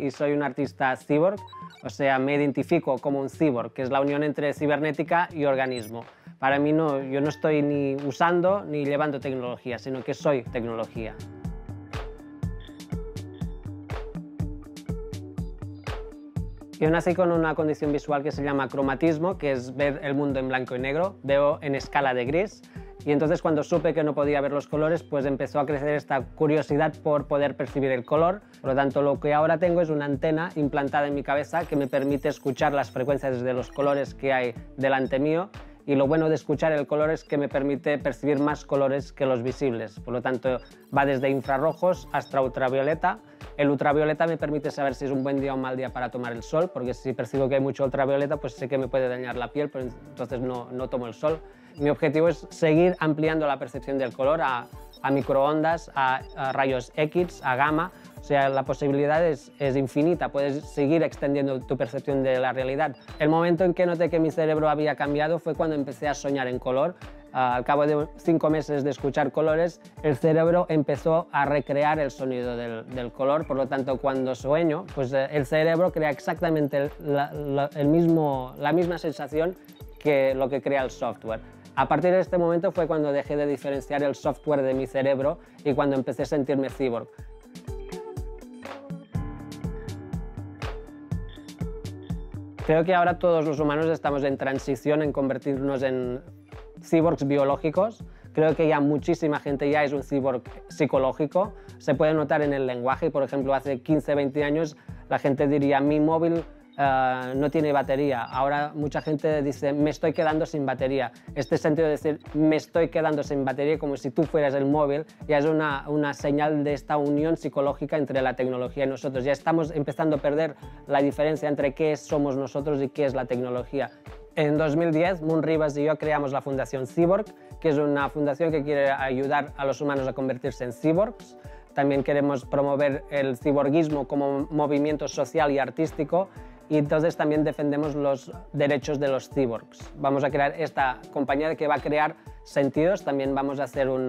y soy un artista cyborg, o sea, me identifico como un cyborg, que es la unión entre cibernética y organismo. Para mí no, yo no estoy ni usando ni llevando tecnología, sino que soy tecnología. Yo nací con una condición visual que se llama cromatismo, que es ver el mundo en blanco y negro. Veo en escala de gris. Y entonces cuando supe que no podía ver los colores, pues empezó a crecer esta curiosidad por poder percibir el color. Por lo tanto, lo que ahora tengo es una antena implantada en mi cabeza que me permite escuchar las frecuencias de los colores que hay delante mío y lo bueno de escuchar el color es que me permite percibir más colores que los visibles. Por lo tanto, va desde infrarrojos hasta ultravioleta. El ultravioleta me permite saber si es un buen día o un mal día para tomar el sol, porque si percibo que hay mucho ultravioleta, pues sé que me puede dañar la piel, pero entonces no, no tomo el sol. Mi objetivo es seguir ampliando la percepción del color a, microondas, a, rayos X, a gamma, o sea, la posibilidad es, infinita, puedes seguir extendiendo tu percepción de la realidad. El momento en que noté que mi cerebro había cambiado fue cuando empecé a soñar en color. Uh, al cabo de cinco meses de escuchar colores, el cerebro empezó a recrear el sonido del, color, por lo tanto, cuando sueño, pues uh, el cerebro crea exactamente el mismo, la misma sensación que lo que crea el software. A partir de este momento fue cuando dejé de diferenciar el software de mi cerebro y cuando empecé a sentirme cyborg. Creo que ahora todos los humanos estamos en transición en convertirnos en cyborgs biológicos. Creo que ya muchísima gente ya es un cyborg psicológico. Se puede notar en el lenguaje, por ejemplo, hace 15, 20 años la gente diría mi móvil Uh, no tiene batería. Ahora mucha gente dice, me estoy quedando sin batería. Este sentido de decir, me estoy quedando sin batería, como si tú fueras el móvil, ya es una, una señal de esta unión psicológica entre la tecnología y nosotros. Ya estamos empezando a perder la diferencia entre qué somos nosotros y qué es la tecnología. En 2010, Moon Rivas y yo creamos la Fundación Cyborg, que es una fundación que quiere ayudar a los humanos a convertirse en cyborgs. También queremos promover el ciborguismo como movimiento social y artístico y entonces también defendemos los derechos de los cyborgs. Vamos a crear esta compañía que va a crear sentidos, también vamos a hacer un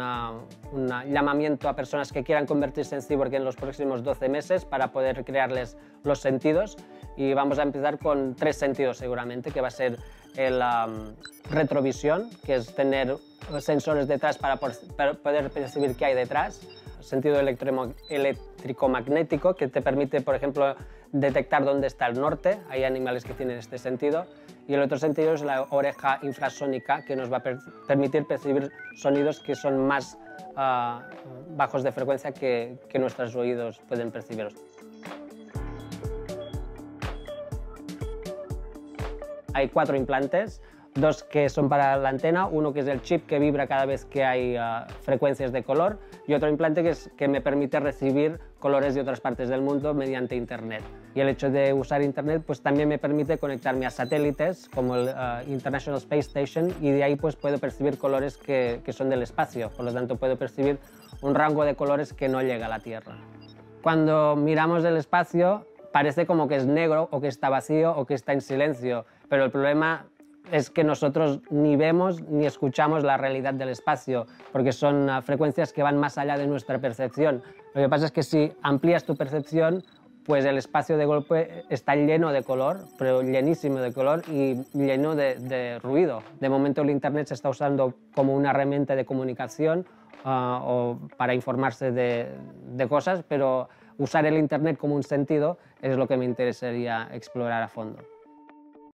llamamiento a personas que quieran convertirse en cyborg en los próximos 12 meses para poder crearles los sentidos. Y vamos a empezar con tres sentidos seguramente, que va a ser la retrovisión, que es tener sensores detrás para poder percibir qué hay detrás, sentido eléctrico-magnético, que te permite, por ejemplo, detectar dónde está el norte, hay animales que tienen este sentido, y el otro sentido es la oreja infrasónica, que nos va a per permitir percibir sonidos que son más uh, bajos de frecuencia que, que nuestros oídos pueden percibir. Hay cuatro implantes, dos que son para la antena, uno que es el chip que vibra cada vez que hay uh, frecuencias de color y otro implante que, es, que me permite recibir colores de otras partes del mundo mediante Internet. Y el hecho de usar Internet pues también me permite conectarme a satélites como el uh, International Space Station y de ahí pues puedo percibir colores que, que son del espacio, por lo tanto puedo percibir un rango de colores que no llega a la Tierra. Cuando miramos el espacio parece como que es negro o que está vacío o que está en silencio, pero el problema es que nosotros ni vemos ni escuchamos la realidad del espacio, porque son uh, frecuencias que van más allá de nuestra percepción. Lo que pasa es que si amplías tu percepción, pues el espacio de golpe está lleno de color, pero llenísimo de color y lleno de, ruido. De momento el Internet se está usando como una herramienta de comunicación uh, o para informarse de, de cosas, pero usar el Internet como un sentido es lo que me interesaría explorar a fondo.